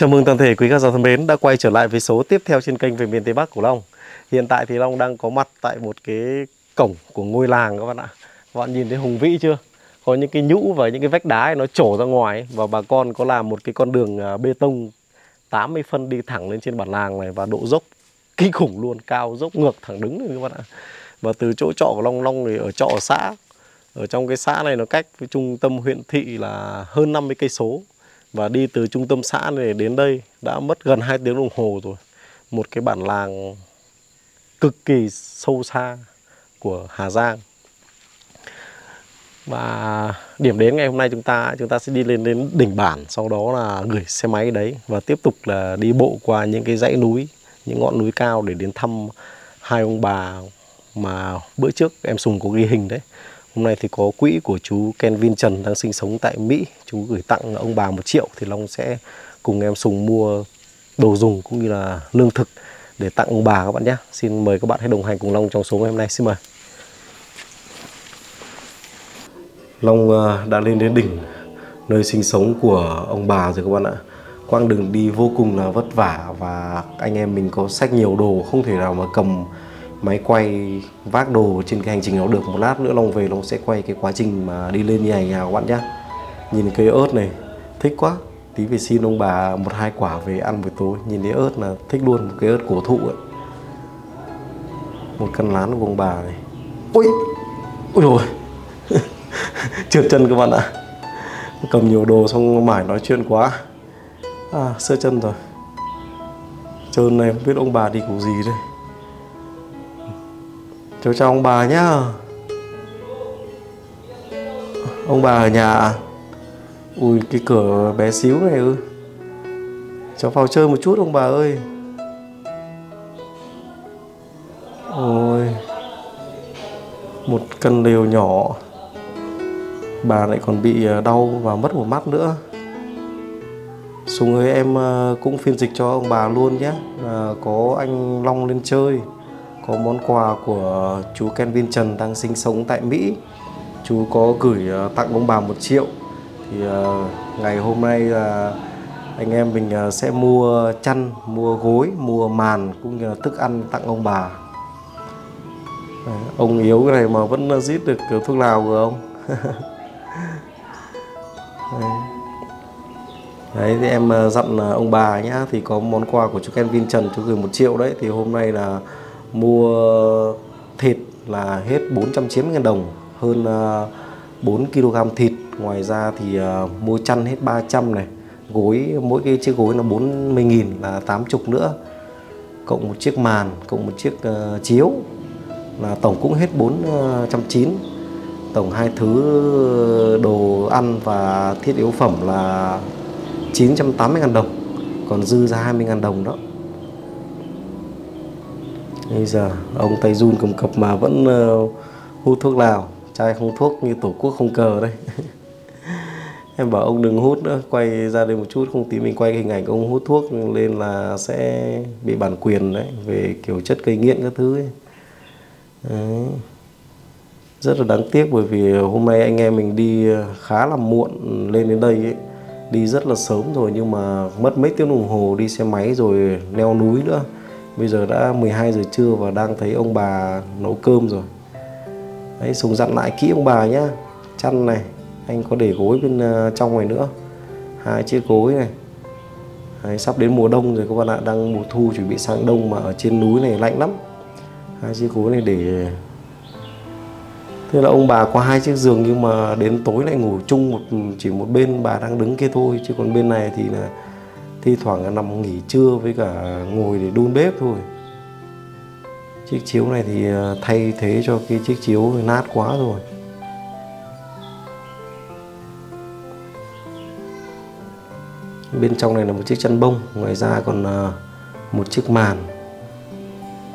Chào mừng toàn thể quý khán giả thân mến đã quay trở lại với số tiếp theo trên kênh về miền Tây Bắc của Long. Hiện tại thì Long đang có mặt tại một cái cổng của ngôi làng các bạn ạ. Các bạn nhìn thấy hùng vĩ chưa? Có những cái nhũ và những cái vách đá nó trổ ra ngoài và bà con có làm một cái con đường à, bê tông 80 phân đi thẳng lên trên bản làng này và độ dốc kinh khủng luôn, cao dốc ngược thẳng đứng luôn các bạn ạ. Và từ chỗ trọ của Long Long thì ở trọ ở xã ở trong cái xã này nó cách với trung tâm huyện thị là hơn 50 cây số và đi từ trung tâm xã này đến đây đã mất gần 2 tiếng đồng hồ rồi. Một cái bản làng cực kỳ sâu xa của Hà Giang. Và điểm đến ngày hôm nay chúng ta chúng ta sẽ đi lên đến đỉnh bản, sau đó là gửi xe máy đấy và tiếp tục là đi bộ qua những cái dãy núi, những ngọn núi cao để đến thăm hai ông bà mà bữa trước em Sùng có ghi hình đấy. Hôm nay thì có quỹ của chú Kenvin Trần đang sinh sống tại Mỹ. Chú gửi tặng ông bà một triệu Thì Long sẽ cùng em Sùng mua đồ dùng cũng như là lương thực Để tặng ông bà các bạn nhé. Xin mời các bạn hãy đồng hành cùng Long trong số ngày hôm nay. Xin mời. Long ờ, đã lên đến đỉnh nơi sinh sống của ông bà rồi các bạn ạ. Quang đường đi vô cùng là vất vả Và anh em mình có sách nhiều đồ Không thể nào mà cầm máy quay vác đồ trên cái hành trình đó được một lát nữa Long về Long sẽ quay cái quá trình mà đi lên như này nào các bạn nhé nhìn cây ớt này, thích quá. Tí về xin ông bà một hai quả về ăn buổi tối. Nhìn thấy ớt là thích luôn một cái ớt cổ thụ ấy. Một căn lán của ông bà này. Ui ui rồi trượt chân các bạn ạ. Cầm nhiều đồ xong mải nói chuyện quá. À sơ chân rồi. Trơn này không biết ông bà đi cùng gì đây. Cháu chào ông bà nhá. Ông bà ở nhà à? Ui cái cửa bé xíu này ư. Cháu vào chơi một chút ông bà ơi. Ôi. Một cân lều nhỏ. Bà lại còn bị à, đau và mất một mắt nữa. Sùng ơi em à, cũng phiên dịch cho ông bà luôn nhé à, Có anh Long lên chơi có món quà của chú Kenvin Trần đang sinh sống tại Mỹ. Chú có gửi ờ, tặng ông bà một triệu. Thì ờ, ngày hôm nay là anh em mình ờ, sẽ mua chăn, mua gối, mua màn cũng như là thức ăn tặng ông bà. Ông yếu cái này mà vẫn giết được thuốc lào của ông Đấy. Đấy, thì em dặn ông bà nhá. Thì có món quà của chú Kenvin Trần, chú gửi một triệu đấy. Thì hôm nay là mua thịt là hết 490 000 đồng hơn ờ, 4 kg thịt. Ngoài ra thì ờ, mua chăn hết 300 này. Gối mỗi cái chiếc gối là 40.000 là 80 nữa. Cộng một chiếc màn cộng một chiếc uh, chiếu là tổng cũng hết 490 tổng hai thứ đồ ăn và thiết yếu phẩm là 980 000 đồng còn dư ra 20 000 đồng đó bây giờ ông tay run cầm cập mà vẫn uh, hút thuốc lào chai không thuốc như tổ quốc không cờ đây em bảo ông đừng hút nữa quay ra đây một chút không tí mình quay hình ảnh ông hút thuốc lên là sẽ bị bản quyền đấy về kiểu chất gây nghiện các thứ ấy. Đấy. rất là đáng tiếc bởi vì hôm nay anh em mình đi ờ, khá là muộn lên đến đây ấy. đi rất là sớm rồi nhưng mà mất mấy tiếng đồng hồ đi xe máy rồi leo núi nữa Bây giờ đã 12 giờ trưa và đang thấy ông bà nấu cơm rồi. Đấy, Sùng dặn lại kỹ ông bà nhá. Chăn này, anh có để gối bên ờ, trong này nữa. Hai chiếc gối này. Đấy, Sắp đến mùa đông rồi các bạn ạ. Đang mùa thu chuẩn bị sang đông mà ở trên núi này lạnh lắm. Hai chiếc gối này để Thế là ông bà có hai chiếc giường nhưng mà đến tối lại ngủ chung một chỉ một bên bà đang đứng kia thôi. Chứ còn bên này thì là thi thoảng là nằm nghỉ trưa với cả ngồi để đun bếp thôi. Chiếc chiếu này thì ờ, thay thế cho cái chiếc chiếu nát quá rồi. Bên trong này là một chiếc chăn bông, ngoài ra còn ờ, một chiếc màn.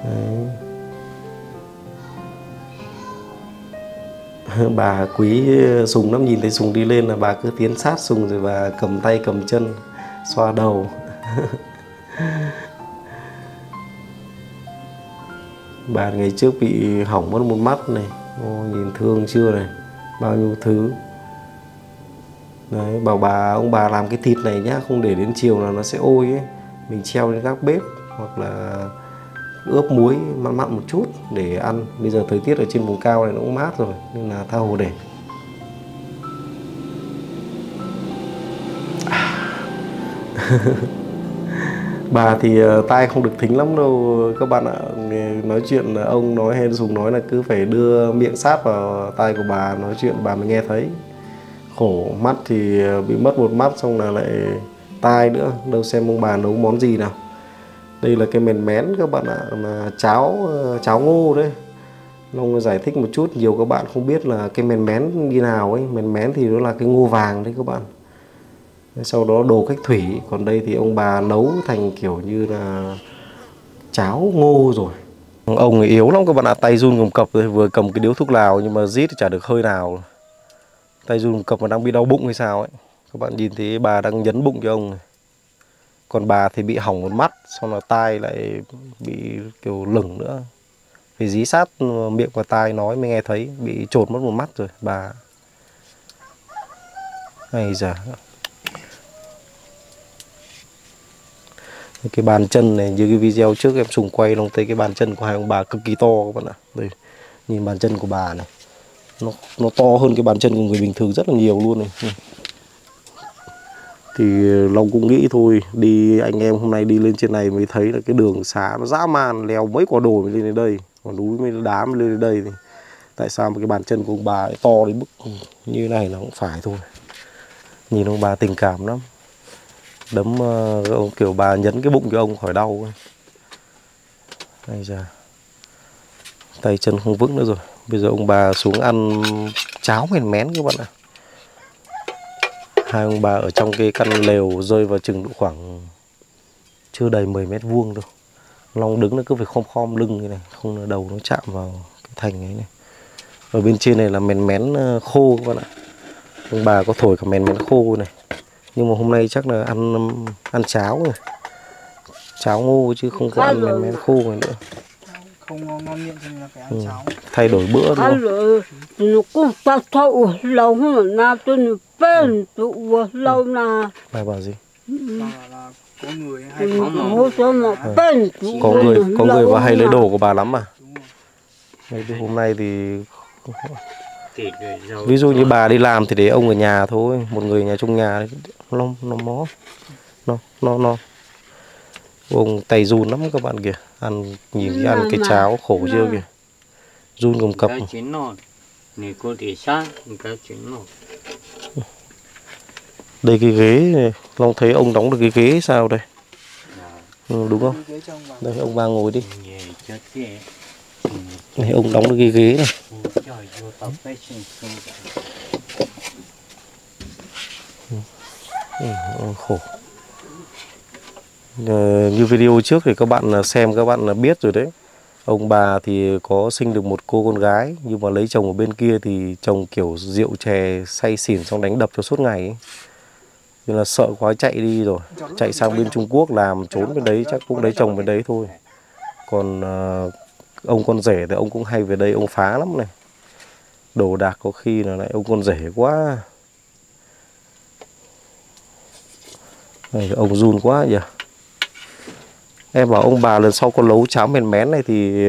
Đấy. bà quý ờ, sùng lắm, nhìn thấy sùng đi lên là bà cứ tiến sát sùng rồi bà cầm tay cầm chân xoa đầu. Bà ngày trước bị hỏng mất một mắt này. Ô, nhìn thương chưa này. Bao nhiêu thứ. Đấy bảo bà ông bà làm cái thịt này nhá không để đến chiều là nó sẽ ôi ấy. Mình treo lên các bếp hoặc là ướp muối mặn mặn một chút để ăn. Bây giờ thời tiết ở trên vùng cao này nó cũng mát rồi nên là tha hồ để. bà thì ờ, tai không được thính lắm đâu, các bạn ạ. Nói chuyện ông nói hay dùng nói là cứ phải đưa miệng sát vào tai của bà nói chuyện, bà mới nghe thấy. Khổ mắt thì ờ, bị mất một mắt xong là lại tai nữa. Đâu xem ông bà nấu món gì nào. Đây là cái mèn mén các bạn ạ, mà cháo ờ, cháo ngô đấy. Long giải thích một chút, nhiều các bạn không biết là cái mèn mén như nào ấy. Mèn mén thì nó là cái ngô vàng đấy các bạn sau đó đồ cách thủy, còn đây thì ông bà nấu thành kiểu như là cháo ngô rồi. Ông ấy yếu lắm, các bạn ạ. Tay run cầm cập rồi, vừa cầm cái điếu thuốc lào nhưng mà rít thì chả được hơi nào. Tay run cầm cập mà đang bị đau bụng hay sao ấy. Các bạn nhìn thấy bà đang nhấn bụng cho ông này. Còn bà thì bị hỏng một mắt, xong là tai lại bị kiểu lửng nữa. Phải dí sát ờ, miệng và tai nói mới nghe thấy, bị trột mất một mắt rồi, bà. Này giờ cái bàn chân này, như cái video trước em sùng quay long thấy cái bàn chân của hai ông bà cực kỳ to các bạn ạ. Đây, nhìn bàn chân của bà này. Nó nó to hơn cái bàn chân của người bình thường rất là nhiều luôn này. Ừ. Thì ờ, long cũng nghĩ thôi, đi, anh em hôm nay đi lên trên này mới thấy là cái đường xá nó dã man, leo mấy quả đồi mới lên đến đây. Quả núi mới đá mới lên đến đây thì tại sao mà cái bàn chân của ông bà lại to đến mức ừ, như này nó cũng phải thôi. Nhìn ông bà tình cảm lắm đấm uh, ông kiểu bà nhấn cái bụng cho ông khỏi đau đây giờ tay chân không vững nữa rồi. Bây giờ ông bà xuống ăn cháo mèn mén các bạn ạ. Hai ông bà ở trong cái căn lều rơi vào chừng độ khoảng chưa đầy 10 mét vuông đâu long đứng nó cứ phải khom khom lưng như này không là đầu nó chạm vào cái thành ấy này. Ở bên trên này là mèn mén ờ, khô các bạn ạ. Ông bà có thổi cả mèn mén khô này nhưng mà hôm nay chắc là ăn ăn cháo rồi. Cháo ngô chứ không có ăn mèn mén khô này nữa. Không ngon miệng là phải ăn ừ. cháo. Thay đổi bữa đúng không? nó cũng bắt thâu lâu hơn na tôi nó bên tụ lâu na. Bà bảo gì? có người hay Ừ, có mà mà người có người vào hay lấy đồ của bà lắm à? rồi. Thì hôm nay thì rồi ví dụ như bà đi làm thì để ông ở nhà thôi, một người nhà trong nhà nó nó mó. Nó nó nó. Ông tay run lắm các bạn kìa, ăn nhìn cái ăn cái cháo khổ chưa kìa. Run cầm cập. Đây cái ghế này, Long thấy ông đóng được cái ghế sao đây? Dạ. Ừ, đúng không? Đây ông ba ngồi đi này ông đóng được cái ghế này. Ừ, ờ, khổ ờ, như video trước thì các bạn ờ, xem các bạn biết rồi đấy ông bà thì có sinh được một cô con gái nhưng mà lấy chồng ở bên kia thì chồng kiểu rượu chè say xỉn xong đánh đập cho suốt ngày ấy. nên là sợ quá chạy đi rồi chạy sang bên Trung Quốc làm trốn bên đấy chắc cũng lấy chồng bên đấy thôi còn ờ, ông con rể thì ông cũng hay về đây ông phá lắm này. Đồ đạc có khi là lại ông con rể quá. Này, ông run quá nhỉ. Em bảo ông bà lần sau có nấu cháo mèn mén này thì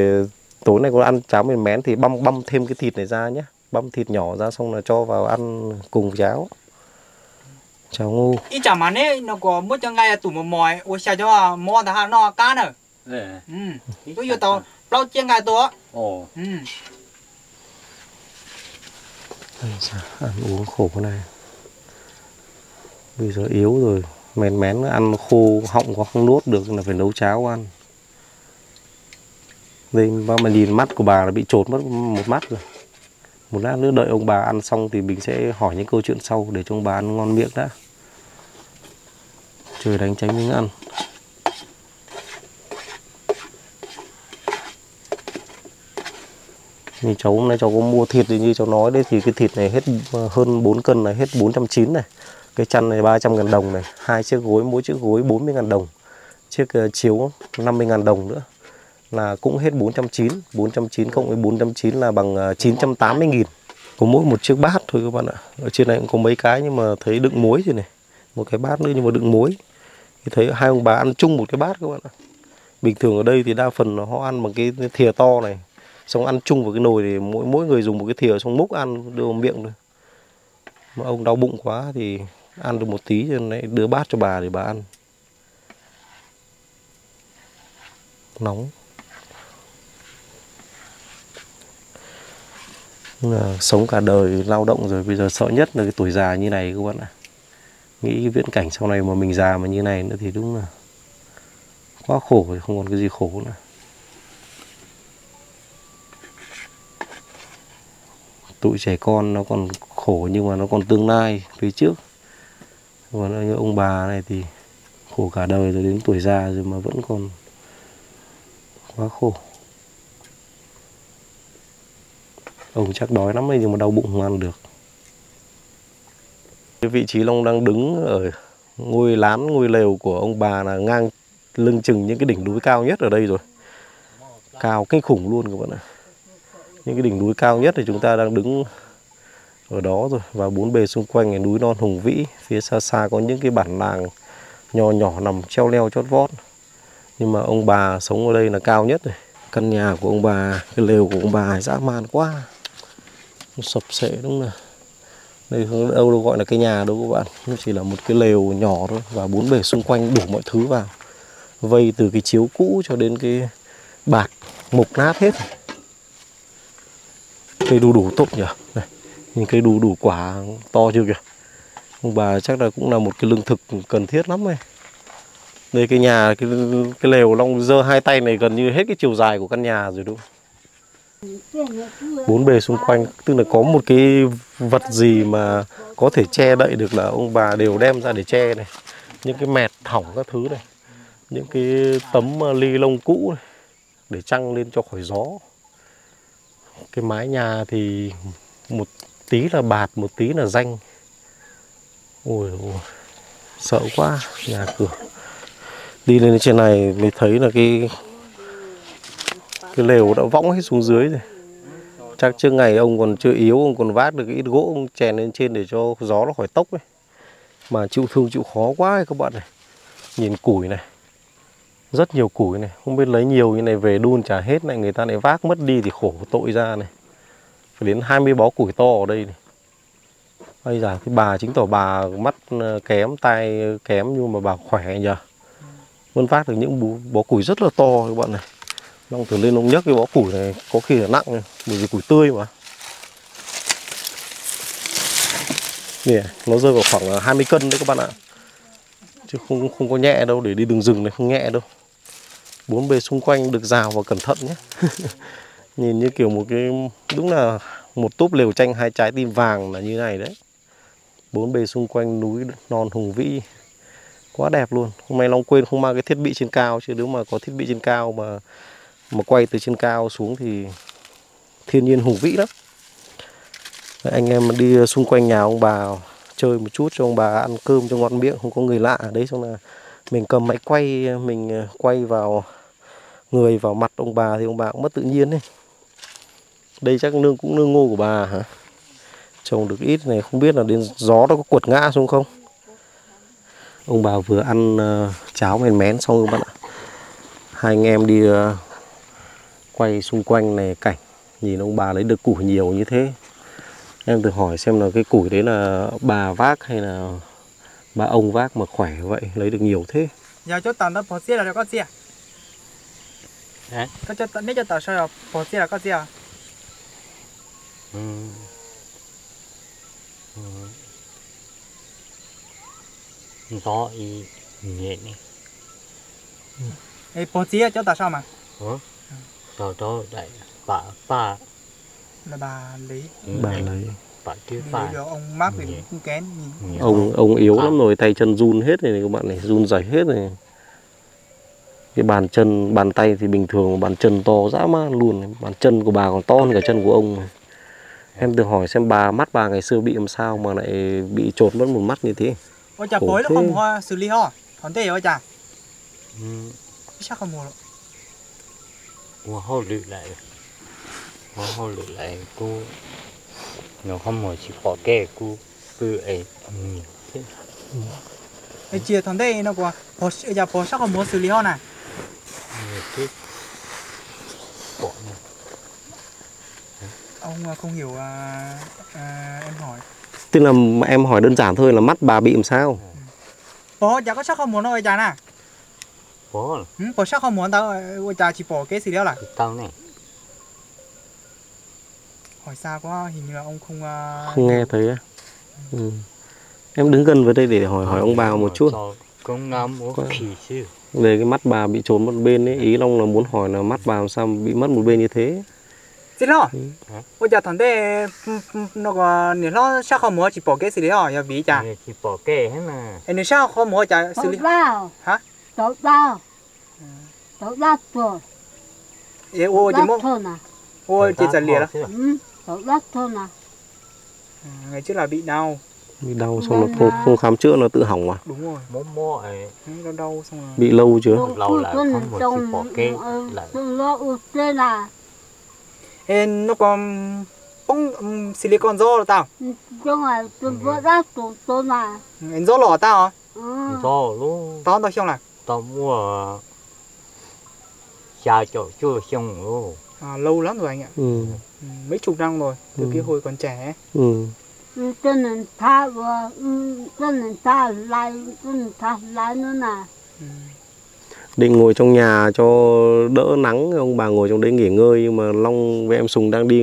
tối nay có ăn cháo mèn mén thì băm băm thêm cái thịt này ra nhé. Băm thịt nhỏ ra xong là cho vào ăn cùng cháo. Cháo ngô. Ít chả mà nè nó có mỗi cho ngay là tủ một mỏi ôi sao cho mò hà nó cá nữa về ừ tôi yêu tàu lâu chiên ngay tôi ồ. Ừ. Ây da, ăn uống khổ cái này. Bây giờ yếu rồi mèn mén ăn khô họng có không nuốt được là phải nấu cháo ăn. Đây mà mà nhìn mắt của bà là bị trột mất một mắt rồi. Một lát nữa đợi ông bà ăn xong thì mình sẽ hỏi những câu chuyện sau để cho ông bà ăn ngon miệng đã. Trời đánh tránh miếng ăn như cháu hôm nay cháu có mua thịt thì như cháu nói đấy, thì cái thịt này hết ờ, hơn 4 cân này, hết 490 này. Cái chăn này 300 ngàn đồng này, hai chiếc gối, mỗi chiếc gối 40 ngàn đồng. Chiếc ờ, chiếu 50 ngàn đồng nữa, là cũng hết 490 490 cộng với 490 là bằng ờ, 980 nghìn. Có mỗi một chiếc bát thôi các bạn ạ. Ở trên này cũng có mấy cái nhưng mà thấy đựng muối rồi này, một cái bát nữa nhưng mà đựng muối. Thì thấy hai ông bà ăn chung một cái bát các bạn ạ. Bình thường ở đây thì đa phần họ ăn bằng cái thìa to này xong ăn chung vào cái nồi thì mỗi mỗi người dùng một cái thìa xong múc ăn, đưa vào miệng thôi. Mà ông đau bụng quá thì ăn được một tí cho nên đưa bát cho bà để bà ăn. Nóng. Là sống cả đời lao động rồi, bây giờ sợ nhất là cái tuổi già như này các bạn ạ. Nghĩ cái viễn cảnh sau này mà mình già mà như này nữa thì đúng là quá khổ thì không còn cái gì khổ nữa. Tụi trẻ con nó còn khổ nhưng mà nó còn tương lai phía trước. Còn như ông bà này thì khổ cả đời rồi đến tuổi già rồi mà vẫn còn quá khổ. Ông chắc đói lắm ấy nhưng mà đau bụng không ăn được. Cái vị trí long đang đứng ở ngôi lán, ngôi lều của ông bà là ngang lưng chừng những cái đỉnh núi cao nhất ở đây rồi. Cao kinh khủng luôn các bạn ạ những cái đỉnh núi cao nhất thì chúng ta đang đứng ở đó rồi, và bốn bề xung quanh là núi non hùng vĩ, phía xa xa có những cái bản làng nhỏ nhỏ nằm treo leo chót vót. Nhưng mà ông bà sống ở đây là cao nhất rồi. Căn nhà của ông bà, cái lều của ông bà dã man quá. Sập sệ đúng là đây không đâu đâu gọi là cái nhà đâu các bạn. Nó chỉ là một cái lều nhỏ thôi, và bốn bề xung quanh đủ mọi thứ vào. Vây từ cái chiếu cũ cho đến cái bạt mục nát hết cây đu đủ tốt nhỉ? Này nhìn cây đu đủ quả to chưa kìa? Ông bà chắc là cũng là một cái lương thực cần thiết lắm ấy. Đây cái nhà cái cái lều long dơ hai tay này gần như hết cái chiều dài của căn nhà rồi đúng bốn bề xung quanh tức là có một cái vật gì mà có thể che đậy được là ông bà đều đem ra để che này. Những cái mẹt hỏng các thứ này. Những cái tấm uh, ly lông cũ này, để trăng lên cho khỏi gió cái mái nhà thì một tí là bạt một tí là danh. Ôi, ôi sợ quá nhà cửa. Đi lên trên này mới thấy là cái cái lều đã võng hết xuống dưới rồi. Chắc trước ngày ông còn chưa yếu ông còn vác được cái ít gỗ ông chèn lên trên để cho gió nó khỏi tốc ấy. Mà chịu thương chịu khó quá ấy các bạn này. Nhìn củi này rất nhiều củi này không biết lấy nhiều như này về đun trả hết này người ta lại vác mất đi thì khổ tội ra này phải đến 20 bó củi to ở đây này bây giờ cái bà chính tỏ bà mắt ờ, kém tay kém nhưng mà bà khỏe nhờ vẫn vác được những bó, bó củi rất là to các bạn này Long thử lên ông nhấc cái bó củi này có khi là nặng này, bởi vì củi tươi mà. Nè, nó rơi vào khoảng 20 cân đấy các bạn ạ. Chứ không không có nhẹ đâu để đi đường rừng này không nhẹ đâu. Bốn bề xung quanh được rào và cẩn thận nhé. Nhìn như kiểu một cái đúng là một túp lều tranh hai trái tim vàng là như này đấy. Bốn bề xung quanh núi non hùng vĩ quá đẹp luôn. Hôm nay Long quên không mang cái thiết bị trên cao chứ nếu mà có thiết bị trên cao mà mà quay từ trên cao xuống thì thiên nhiên hùng vĩ lắm Đấy, anh em đi xung quanh nhà ông bà chơi một chút cho ông bà ăn cơm cho ngon miệng không có người lạ ở đấy xong là mình cầm máy quay mình quay vào người vào mặt ông bà thì ông bà cũng mất tự nhiên đấy đây chắc nương cũng nương ngô của bà hả? Trồng được ít này không biết là đến gió nó có quật ngã xuống không? Ông bà vừa ăn uh, cháo mèn mén xong các bạn ạ. Hai anh em đi uh, quay xung quanh này cảnh. Nhìn ông bà lấy được củi nhiều như thế. Em thử hỏi xem là cái củi đấy là bà vác hay là bà ông vác mà khỏe vậy lấy được nhiều thế? Giờ cho tao nó bỏ xe là có xe? Có cho nếu cho tao sao? Bỏ xe là có xe Ừ. Ừ. Gió y nhẹ này. Ê, bỏ xe cho tao sao mà? Hả? Sau đó lại bà bà là bà lấy bà lấy bà giờ ông mắc thì cũng kén ông ông yếu À. lắm rồi tay chân run hết rồi này các bạn này run rẩy hết rồi cái bàn chân bàn tay thì bình thường bàn chân to dã man luôn. Bàn chân của bà còn to hơn cả chân của ông. Này. em tự hỏi xem bà mắt bà ngày xưa bị làm sao mà lại bị trột mất một mắt như thế? Ôi chà bối nó không hoa xử lý ho. Còn thế ôi chà. Ừ. chắc không mua đâu. Hoa hô lự lại. Hoa hô lự lại cô. Nó không muốn chỉ bỏ cái cú bự ấy chia thằng đây nó qua bỏ giờ bỏ sắc không muốn xử lý họ này nhiều thế bỏ này ông à, không hiểu à, à, em hỏi. Tức là em hỏi đơn giản thôi là mắt bà bị làm sao? Bỏ giờ có sắc không muốn đâu giờ nè. Bỏ. Ừ, bỏ sắc không muốn tao ôi giờ chỉ bỏ cái xử lý là. Tao này hỏi xa quá hình như là ông không à, không nghe thấy á. Ừ. em đứng gần với đây để hỏi hỏi ông bà một chút. con ngắm có kỳ chứ về cái mắt bà bị trốn một bên ấy ý long là muốn hỏi là mắt bà làm sao bị mất một bên như thế xin lo Ừ. Ôi giờ thằng đây ừ, ừ, nó có nếu nó sắc không muốn chỉ bỏ cái xử lý họ giờ bị chả chỉ bỏ cái hết mà em nếu sắc không muốn chả xử lý đau. Hả? Tao đau. Tao đau rồi. Ê, ôi chỉ nè. ôi chỉ giật liệt đó Ừ. Tao đau thôi. Ừ, ngày trước là bị đau bị đau xong nó không, không khám chữa nó tự hỏng à đúng rồi mó mó ấy Ừ, nó đau xong rồi bị lâu chưa lâu lại không một chỉ bỏ cái lại nè. Ê, nó còn bông um, silicon gió là tao Trong này tôi vỡ đau tôi tôi. Ừ, em gió lò tao Ừ. do luôn tao tao xong là tao mua xa chỗ chưa xong luôn à, lâu lắm rồi anh ạ ừ. ừ, mấy chục năm rồi từ Ừ. cái hồi còn trẻ ấy. Ừ. Tôi nên tha và ừ, tôi nên tha lại tôi nên tha lại nữa nè. định ngồi trong nhà cho đỡ nắng ông bà ngồi trong đấy nghỉ ngơi nhưng mà long với em sùng đang đi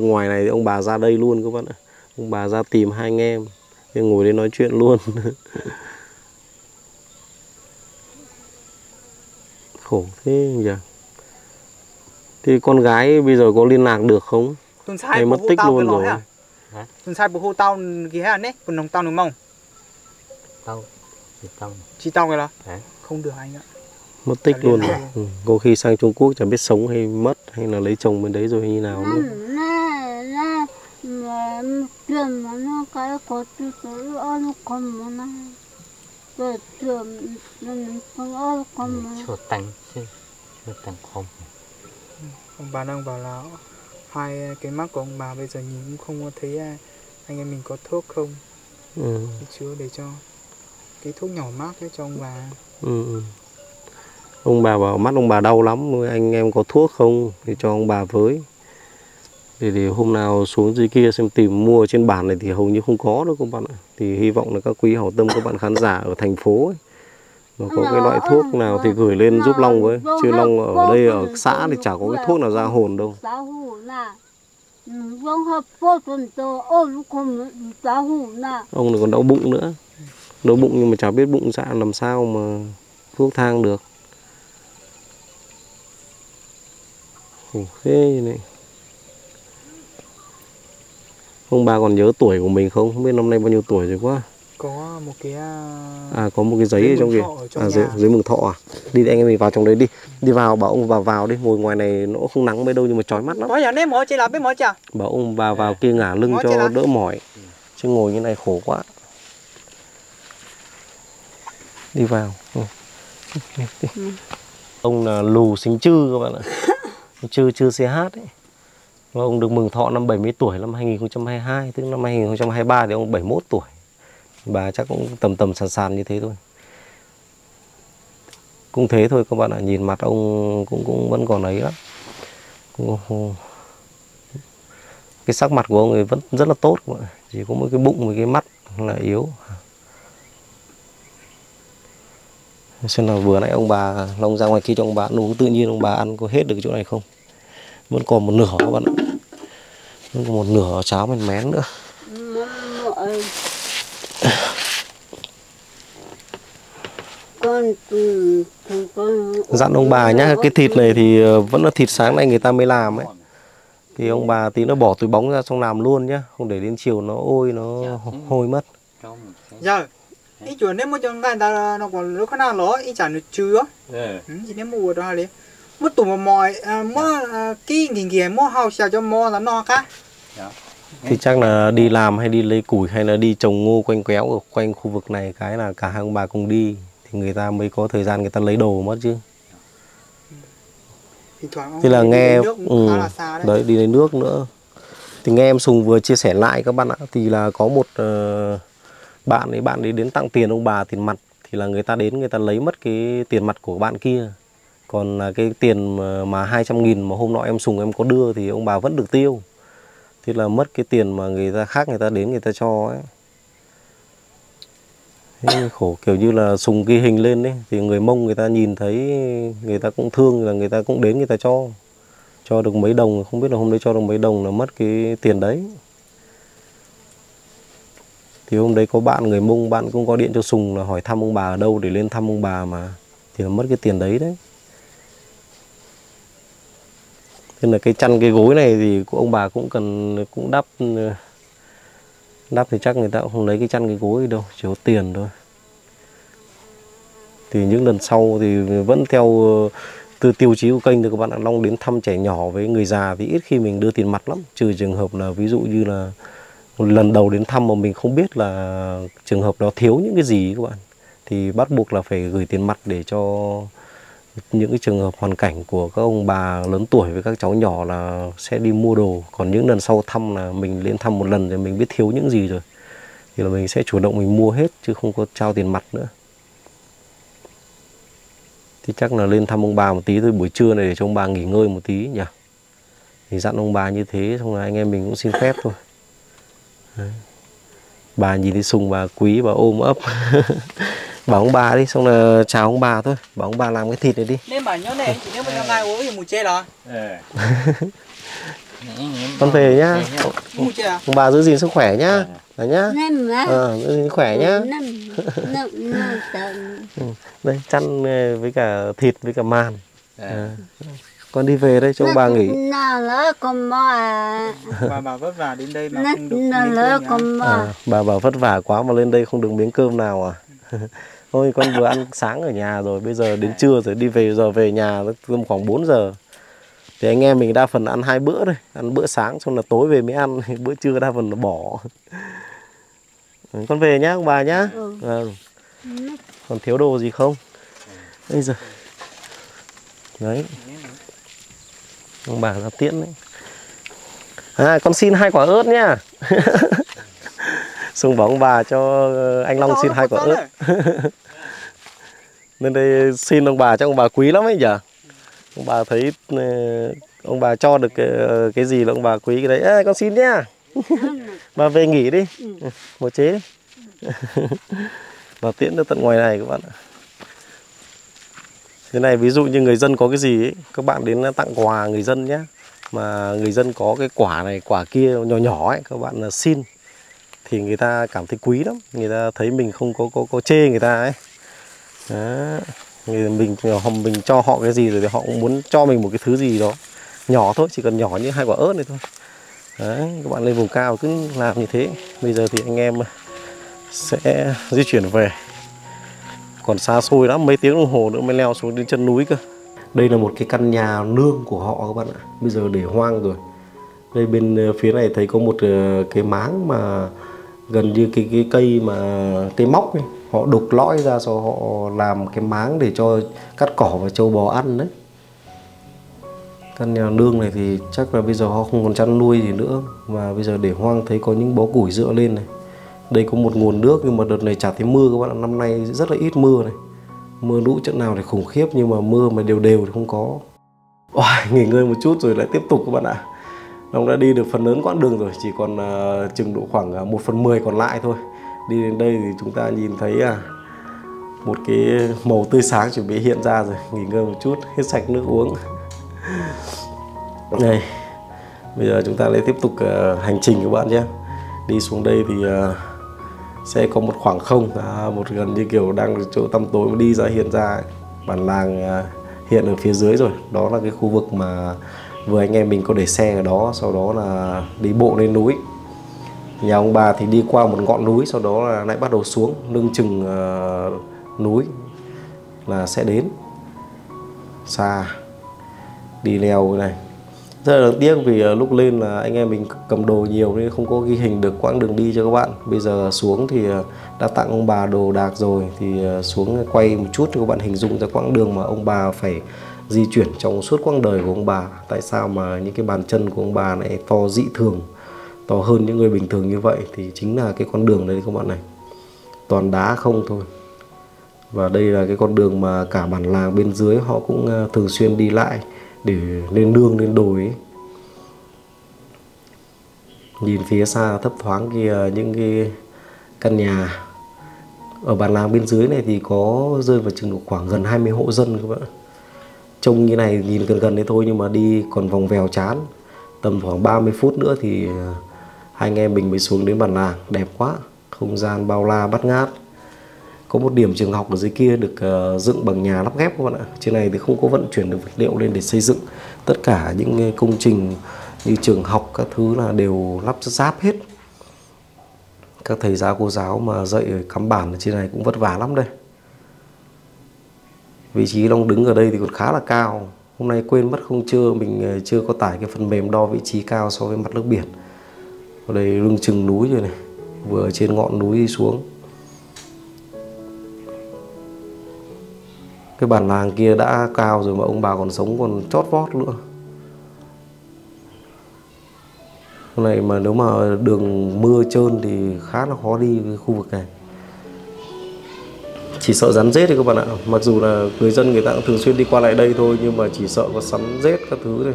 ngoài này thì ông bà ra đây luôn các bạn ạ. Ông bà ra tìm hai anh em thì ngồi đây nói chuyện luôn. Khổ thế nhỉ. Thì con gái bây giờ có liên lạc được không? Hay mất tích luôn rồi. à Sai bố hô tao cái hả nè còn nồng tao nồng mông tao thì tao chỉ tao cái là Hả? không được anh ạ mất tích luôn rồi. lạc. ừ. có khi sang Trung Quốc chẳng biết sống hay mất hay là lấy chồng bên đấy rồi hay như nào nữa chưa tăng chứ chưa tăng không ông bà đang bảo là hai cái mắt của ông bà bây giờ nhìn cũng không có thấy à, anh em mình có thuốc không ừ. thì chứa để cho cái thuốc nhỏ mát ấy cho ông bà Ừ. ừ. Ông bà bảo mắt ông bà đau lắm, anh em có thuốc không thì cho ông bà với. Để, để hôm nào xuống dưới kia xem tìm mua trên bản này thì hầu như không có đâu các bạn ạ. Thì hy vọng là các quý hảo tâm các bạn khán giả ở thành phố ấy. Mà có cái loại thuốc nào thì gửi lên giúp Long với. Chứ Long ở đây, ở xã thì chả có cái thuốc nào ra hồn đâu. Ông này còn đau bụng nữa. Đau bụng nhưng mà chả biết bụng dạ làm sao mà thuốc thang được. khủng thế này. Ông bà còn nhớ tuổi của mình không? Không biết năm nay bao nhiêu tuổi rồi quá có một cái à, À có một cái giấy ở trong kìa. À giấy, giấy mừng thọ à? Đi anh em mình vào trong đấy đi. Đi vào bảo ông vào vào đi, ngồi ngoài này nó không nắng mấy đâu nhưng mà chói mắt lắm. có nhà nếp mỗi chỉ là biết mỗi chả Bảo ông vào vào kia ngả lưng cho đỡ mỏi. Chứ ngồi như này khổ quá. Đi vào. Ừ. Ông là lù sinh chư các bạn ạ. chư chư CH ấy. Và ông được mừng thọ năm 70 tuổi năm 2022, tức năm 2023 thì ông 71 tuổi. Bà chắc cũng tầm tầm sàn sàn như thế thôi. Cũng thế thôi các bạn ạ, nhìn mặt ông cũng cũng vẫn còn ấy lắm. Cái sắc mặt của ông ấy vẫn rất là tốt các bạn chỉ có mỗi cái bụng với cái mắt là yếu. Xem nào vừa nãy ông bà Long ra ngoài kia cho ông bà ăn uống tự nhiên ông bà ăn có hết được chỗ này không? Vẫn còn một nửa các bạn ạ. Vẫn còn một nửa cháo mèn mén nữa con từ từ con dặn ông bà nhá cái thịt này thì ờ, vẫn là thịt sáng nay người ta mới làm ấy. Thì ông bà tí nó bỏ túi bóng ra xong làm luôn nhá không để đến chiều nó ôi nó hôi mất. Cái giờ ý chuyện nếu mà cho người ta nó còn lúc nào nó ý chẳng được chưa ừ. ừ, chỉ nếu mua đó đi mất tụ mà mỏi à, mất à, kí nghìn kia mất hao xào cho mua là no cả thì chắc là đi làm hay đi lấy củi hay là đi trồng ngô quanh quéo ở quanh khu vực này cái là cả hai ông bà cùng đi thì người ta mới có thời gian người ta lấy đồ mất chứ. Thì là nghe ừ, là đấy. đấy đi lấy nước nữa. Thì nghe em Sùng vừa chia sẻ lại các bạn ạ thì là có một uh, bạn ấy bạn ấy đến tặng tiền ông bà tiền mặt thì là người ta đến người ta lấy mất cái tiền mặt của bạn kia. Còn là cái tiền mà 200 nghìn mà hôm nọ em Sùng em có đưa thì ông bà vẫn được tiêu. Thì là mất cái tiền mà người ta khác người ta đến người ta cho ấy Thế khổ, kiểu như là sùng ghi hình lên đấy thì người mông người ta nhìn thấy, người ta cũng thương, là người ta cũng đến người ta cho cho được mấy đồng, không biết là hôm đấy cho được mấy đồng là mất cái tiền đấy. Thì hôm đấy có bạn người mông, bạn cũng có điện cho sùng là hỏi thăm ông bà ở đâu để lên thăm ông bà mà, thì là mất cái tiền đấy đấy. Nên là cái chăn, cái gối này thì ông bà cũng cần, cũng đắp đắp thì chắc người ta cũng không lấy cái chăn, cái gối đâu, chỉ có tiền thôi. Thì những lần sau thì vẫn theo ờ, từ tiêu chí của kênh thì các bạn Đăng Long đến thăm trẻ nhỏ với người già thì ít khi mình đưa tiền mặt lắm. Trừ trường hợp là ví dụ như là lần đầu đến thăm mà mình không biết là trường hợp đó thiếu những cái gì các bạn. Thì bắt buộc là phải gửi tiền mặt để cho những cái trường hợp hoàn cảnh của các ông bà lớn tuổi với các cháu nhỏ là sẽ đi mua đồ. Còn những lần sau thăm là mình lên thăm một lần thì mình biết thiếu những gì rồi. Thì là mình sẽ chủ động mình mua hết chứ không có trao tiền mặt nữa. Thì chắc là lên thăm ông bà một tí thôi, buổi trưa này để cho ông bà nghỉ ngơi một tí nhỉ. Thì dặn ông bà như thế, xong là anh em mình cũng xin phép thôi. Đấy. bà nhìn thấy sùng bà quý, bà ôm ấp. bảo ông bà đi xong là chào ông bà thôi. Bảo ông bà làm cái thịt này đi. Nên bảo nhớ này anh chỉ nếu mà năm nay uống thì mùi chê đó con về nhá. À? Ông bà giữ gìn sức khỏe nhá. Đấy nhá. Nem mà ờ giữ gìn sức khỏe nhá. Ừ, đây chăn ờ, với cả thịt với cả màn. À. con đi về đây cho ông bà nghỉ. À. Bà bà vất vả đến đây mà không được à, bà bảo vất vả quá mà lên đây không được miếng cơm nào à thôi con vừa ăn sáng ở nhà rồi bây giờ đến trưa rồi đi về giờ về nhà tầm khoảng 4 giờ. Thì anh em mình đa phần ăn hai bữa thôi ăn bữa sáng xong là tối về mới ăn bữa trưa đa phần là bỏ. Ừ, con về nhá ông bà nhá. Ừ. Vâng. còn thiếu đồ gì không? Bây giờ. Đấy. Ông bà ra tiễn đấy. À con xin hai quả ớt nhá. Sùng bảo ông bà cho anh Long xin hai quả ớt nên đây xin ông bà cho ông bà quý lắm ấy nhở ông bà thấy ờ, ông bà cho được cái, cái gì là ông bà quý cái đấy. Ê, con xin nhá. Bà về nghỉ đi. Ừ, một chế. Đi và tiễn đến tận ngoài này các bạn ạ. Thế này ví dụ như người dân có cái gì ấy, các bạn đến tặng quà người dân nhé mà người dân có cái quả này quả kia nhỏ nhỏ ấy các bạn là xin. Thì người ta cảm thấy quý lắm. Người ta thấy mình không có có có chê người ta ấy đó. Người mình mình cho họ cái gì rồi thì họ cũng muốn cho mình một cái thứ gì đó nhỏ thôi, chỉ cần nhỏ như hai quả ớt này thôi. Đấy, các bạn lên vùng cao cứ làm như thế. Bây giờ thì anh em sẽ di chuyển về. Còn xa xôi lắm, mấy tiếng đồng hồ nữa mới leo xuống đến chân núi cơ. Đây là một cái căn nhà nương của họ các bạn ạ. Bây giờ để hoang rồi. Đây bên ờ, phía này thấy có một ờ, cái máng mà gần như cái cái cây mà cây móc ấy họ đục lõi ra rồi họ làm cái máng để cho cắt cỏ và châu bò ăn đấy. Căn nhà nương này thì chắc là bây giờ họ không còn chăn nuôi gì nữa. Và bây giờ để hoang thấy có những bó củi dựa lên này. Đây có một nguồn nước nhưng mà đợt này chả thấy mưa các bạn ạ. năm nay rất là ít mưa này. Mưa lũ trận nào thì khủng khiếp nhưng mà mưa mà đều đều thì không có. Oài, nghỉ ngơi một chút rồi lại tiếp tục các bạn ạ. Long đã đi được phần lớn quãng đường rồi chỉ còn uh, chừng độ khoảng ờ, uh, 1 phần 10 còn lại thôi đi đến đây thì chúng ta nhìn thấy à, một cái màu tươi sáng chuẩn bị hiện ra rồi nghỉ ngơi một chút hết sạch nước uống. Đây bây giờ chúng ta lại tiếp tục uh, hành trình các bạn nhé. Đi xuống đây thì uh, sẽ có một khoảng không à, một gần như kiểu đang chỗ tăm tối mà đi ra hiện ra ấy. bản làng à, hiện ở phía dưới rồi. Đó là cái khu vực mà vừa anh em mình có để xe ở đó sau đó là đi bộ lên núi nhà ông bà thì đi qua một ngọn núi sau đó là lại bắt đầu xuống lưng chừng uh, núi là sẽ đến. Xa đi leo này. Rất là đáng tiếc vì ờ, lúc lên là anh em mình cầm đồ nhiều nên không có ghi hình được quãng đường đi cho các bạn. Bây giờ xuống thì ờ, đã tặng ông bà đồ đạc rồi thì xuống quay một chút cho các bạn hình dung ra quãng đường mà ông bà phải di chuyển trong suốt quãng đời của ông bà. Tại sao mà những cái bàn chân của ông bà lại to dị thường? To hơn những người bình thường như vậy thì chính là cái con đường đấy các bạn này. Toàn đá không thôi. Và đây là cái con đường mà cả bản làng bên dưới họ cũng à, thường xuyên đi lại để lên nương, lên đồi ấy. nhìn phía xa thấp thoáng kia à, những cái căn nhà ở bản làng bên dưới này thì có rơi vào chừng độ khoảng gần 20 hộ dân các bạn trông như này nhìn gần gần đấy thôi nhưng mà đi còn vòng vèo chán. Tầm khoảng 30 phút nữa thì à, hai anh em mình mới xuống đến bản làng. Đẹp quá không gian bao la bắt ngát. Có một điểm trường học ở dưới kia được uh, dựng bằng nhà lắp ghép các bạn ạ. Trên này thì không có vận chuyển được vật liệu lên để xây dựng. Tất cả những ờ, công trình như trường học các thứ là đều lắp ráp hết. Các thầy giáo cô giáo mà dạy ở cắm bản ở trên này cũng vất vả lắm đây. Vị trí Long đứng ở đây thì còn khá là cao. Hôm nay quên mất không chưa mình ờ, chưa có tải cái phần mềm đo vị trí cao so với mặt nước biển ở đây lưng chừng núi rồi này, vừa ở trên ngọn núi đi xuống. Cái bản làng kia đã cao rồi mà ông bà còn sống còn chót vót nữa. Hôm này mà nếu mà đường mưa trơn thì khá là khó đi cái khu vực này. Chỉ sợ rắn rết thì các bạn ạ. Mặc dù là người dân người ta cũng thường xuyên đi qua lại đây thôi, nhưng mà chỉ sợ có sắn rết các thứ này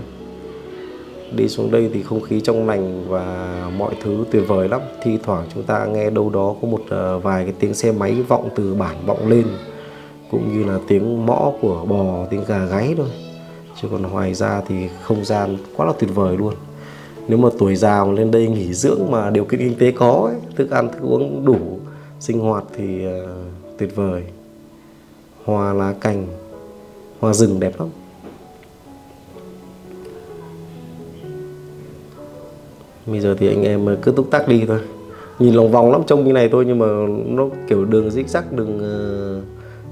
đi xuống đây thì không khí trong lành và mọi thứ tuyệt vời lắm. Thi thoảng chúng ta nghe đâu đó có một ờ, vài cái tiếng xe máy vọng từ bản vọng lên cũng như là tiếng mõ của bò tiếng gà gáy thôi. Chứ còn ngoài ra thì không gian quá là tuyệt vời luôn. Nếu mà tuổi già mà lên đây nghỉ dưỡng mà điều kiện kinh tế có ấy, thức ăn thức uống đủ sinh hoạt thì uh, tuyệt vời. Hoa lá cành hoa rừng đẹp lắm. Bây giờ thì anh em cứ túc tắc đi thôi. Nhìn lòng vòng lắm trông như này thôi nhưng mà nó kiểu đường zig zag đường uh,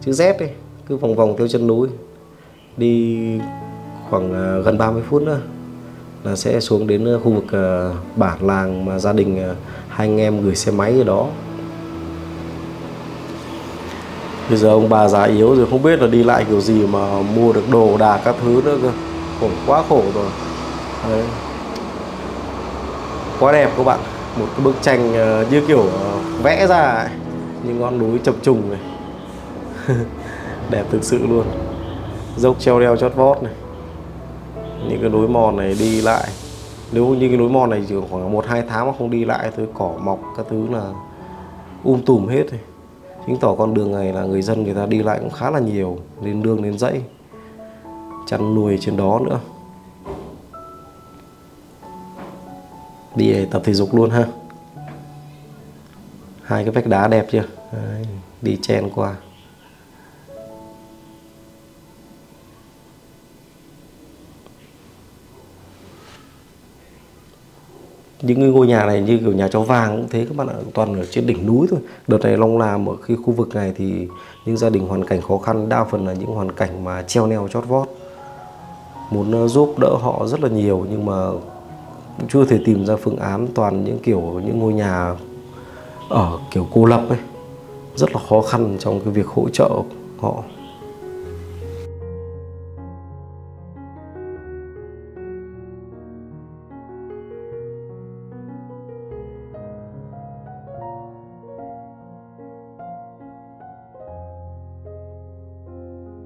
chữ Z ấy cứ vòng vòng theo chân núi. Đi khoảng uh, gần 30 phút nữa là sẽ xuống đến ờ, khu vực uh, bản làng mà gia đình uh, hai anh em gửi xe máy ở đó. Bây giờ ông bà già yếu rồi không biết là đi lại kiểu gì mà mua được đồ đạc các thứ nữa cơ. Khổ quá khổ rồi. Đấy quá đẹp các bạn. Một cái bức tranh ờ, như kiểu ờ, vẽ ra ấy. những ngọn núi chập trùng này. Đẹp thực sự luôn. Dốc treo leo chót vót này. Những cái núi mòn này đi lại. Nếu như cái núi mòn này chỉ khoảng một, hai tháng mà không đi lại thôi cỏ mọc các thứ là um tùm hết rồi. Chứng tỏ con đường này là người dân, người ta đi lại cũng khá là nhiều, lên đường lên dãy, chăn nuôi trên đó nữa. Đi để tập thể dục luôn ha. Hai cái vách đá đẹp chưa? Đấy, đi chen qua. Những ngôi nhà này như kiểu nhà chó vàng cũng thế các bạn ạ toàn ở trên đỉnh núi thôi. Đợt này long làm ở cái khu vực này thì những gia đình hoàn cảnh khó khăn đa phần là những hoàn cảnh mà treo neo chót vót. Muốn ờ, giúp đỡ họ rất là nhiều nhưng mà chưa thể tìm ra phương án toàn những kiểu những ngôi nhà ở kiểu cô lập ấy rất là khó khăn trong cái việc hỗ trợ họ.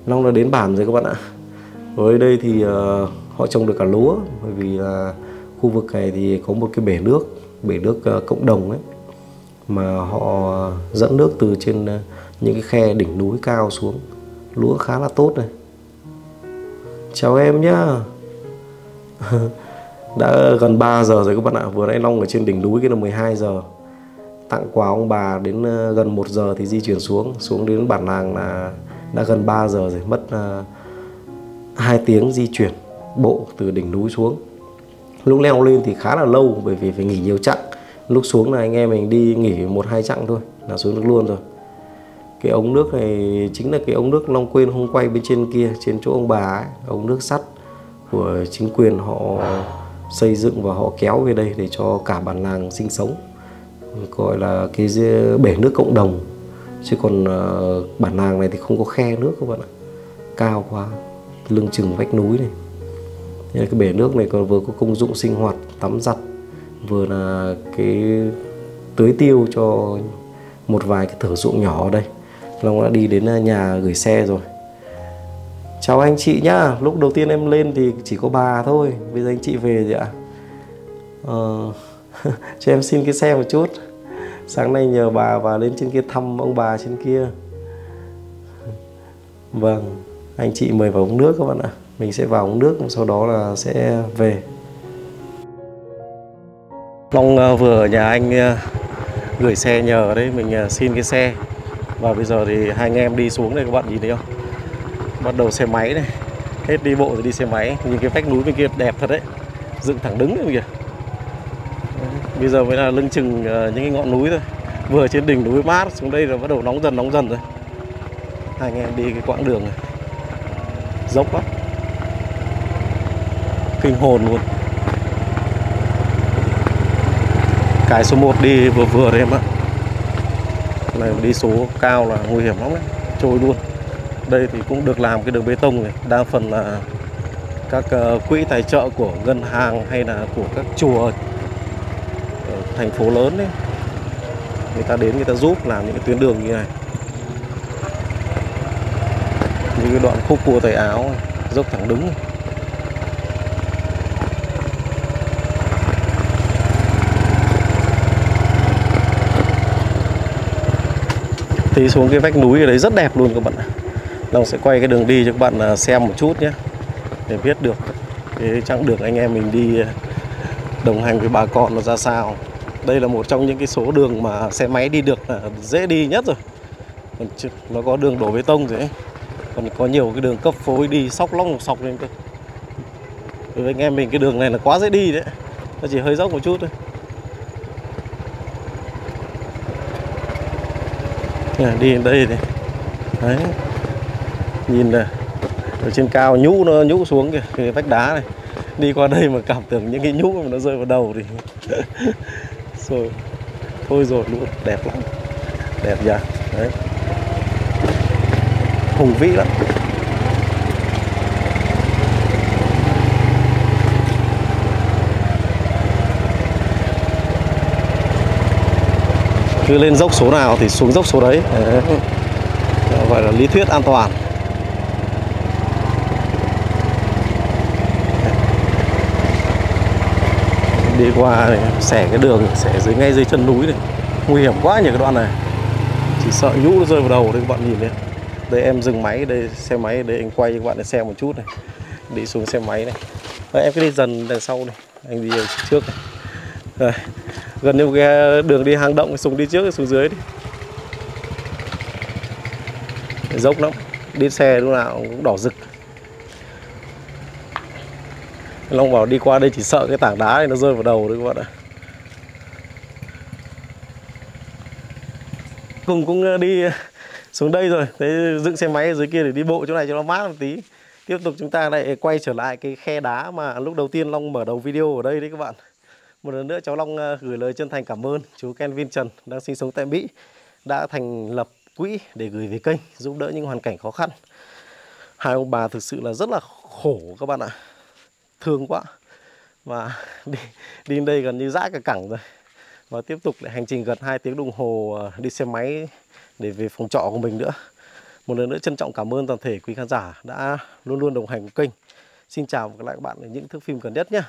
Long đã đến bản rồi các bạn ạ. Với đây thì uh, họ trồng được cả lúa Bởi vì là khu vực này thì có một cái bể nước Bể nước ờ, cộng đồng ấy Mà họ dẫn nước từ trên ờ, những cái khe đỉnh núi cao xuống. Lúa khá là tốt này. Chào em nhá. Đã gần 3 giờ rồi các bạn ạ. Vừa nãy Long ở trên đỉnh núi kia là 12 giờ. Tặng quà ông bà đến ờ, gần 1 giờ thì di chuyển xuống. Xuống đến bản làng là đã gần 3 giờ rồi. Mất uh, 2 tiếng di chuyển bộ từ đỉnh núi xuống lúc leo lên thì khá là lâu, bởi vì phải nghỉ nhiều chặng. Lúc xuống là anh em mình đi nghỉ một, hai chặng thôi, là xuống được luôn rồi. Cái ống nước này chính là cái ống nước Long quên không quay bên trên kia, trên chỗ ông bà ấy, ống nước sắt của chính quyền họ xây dựng và họ kéo về đây để cho cả bản làng sinh sống. Gọi là cái bể nước cộng đồng. Chứ còn ờ, bản làng này thì không có khe nước các bạn ạ. Cao quá, lưng chừng vách núi này. Nên cái bể nước này còn vừa có công dụng sinh hoạt tắm giặt vừa là cái tưới tiêu cho một vài cái thửa ruộng nhỏ ở đây. Long đã đi đến à, nhà gửi xe rồi. Chào anh chị nhá Lúc đầu tiên em lên thì chỉ có bà thôi Bây giờ anh chị về rồi ạ. Ờ, Cho em xin cái xe một chút. Sáng nay nhờ bà và lên trên kia thăm ông bà trên kia. Vâng Anh chị mời vào uống nước các bạn ạ. Mình sẽ vào uống nước, Sau đó là sẽ về. Long ờ, vừa ở nhà anh ờ, gửi xe nhờ đấy Mình ờ, xin cái xe. Và bây giờ thì hai anh em đi xuống đây, các bạn nhìn thấy không? Bắt đầu xe máy này. Hết đi bộ rồi đi xe máy. Nhìn cái vách núi bên kia đẹp thật đấy. Dựng thẳng đứng đấy kìa. Bây giờ mới là lưng chừng những cái ngọn núi thôi. Vừa trên đỉnh núi mát xuống đây rồi bắt đầu nóng dần nóng dần rồi. Hai anh em đi cái quãng đường này. Dốc lắm. Kinh hồn luôn. Cái số 1 đi vừa vừa đấy em ạ. Này đi số cao là nguy hiểm lắm đấy. Trôi luôn. Đây thì cũng được làm cái đường bê tông này. Đa phần là các ờ, quỹ tài trợ của ngân hàng hay là của các chùa ở thành phố lớn đấy người ta đến người ta giúp làm những cái tuyến đường như này. Như cái đoạn khúc cua tay áo dốc thẳng đứng tí xuống cái vách núi ở đấy rất đẹp luôn các bạn Long sẽ quay cái đường đi cho các bạn à, xem một chút nhé, để biết được cái chặng đường anh em mình đi à, đồng hành với bà con nó ra sao. Đây là một trong những cái số đường mà xe máy đi được là dễ đi nhất rồi. Còn nó có đường đổ bê tông rồi ấy. còn có nhiều cái đường cấp phối đi sóc lóc sọc lên cơ. Đối với anh em mình, cái đường này là quá dễ đi đấy. Nó chỉ hơi dốc một chút thôi. À, đi đến đây thì đấy. Nhìn này ở trên cao nhũ nó nhũ xuống kìa cái vách đá này. Đi qua đây mà cảm tưởng những cái nhũ mà nó rơi vào đầu thì rồi thôi rồi luôn đẹp lắm. Đẹp nhỉ? Đấy. Hùng vĩ lắm. Cứ lên dốc số nào thì xuống dốc số đấy, gọi là lý thuyết an toàn. Đi qua này, xẻ cái đường xẻ dưới ngay dưới chân núi này. Nguy hiểm quá nhỉ cái đoạn này. Chỉ sợ nhũ nó rơi vào đầu đây các bạn nhìn đấy. Đây em dừng máy đây xe máy đây anh quay cho các bạn để xem một chút này. Đi xuống xe máy này. Đây, em cứ đi dần đằng sau này. Anh đi trước này. Đây gần như cái đường đi hang động, xuống đi trước, xuống dưới đi. Dốc lắm. Đi xe lúc nào cũng đỏ rực. Long bảo đi qua đây chỉ sợ cái tảng đá này nó rơi vào đầu đấy các bạn ạ. Cùng cũng ờ, đi ờ, xuống đây rồi. Thế dựng xe máy ở dưới kia để đi bộ chỗ này cho nó mát một tí. Tiếp tục chúng ta lại quay trở lại cái khe đá mà lúc đầu tiên Long mở đầu video ở đây đấy các bạn. Một lần nữa, cháu Long ờ, gửi lời chân thành cảm ơn chú Kenvin Trần đang sinh sống tại Mỹ, Đã thành lập quỹ để gửi về kênh, giúp đỡ những hoàn cảnh khó khăn. Hai ông bà thực sự là rất là khổ các bạn ạ. Thương quá. Và đi đi đây gần như dã cả cẳng rồi. Và tiếp tục lại hành trình gần 2 tiếng đồng hồ ờ, đi xe máy để về phòng trọ của mình nữa. Một lần nữa trân trọng cảm ơn toàn thể quý khán giả đã luôn luôn đồng hành cùng kênh. Xin chào và gặp lại các bạn ở những thước phim gần nhất nhé.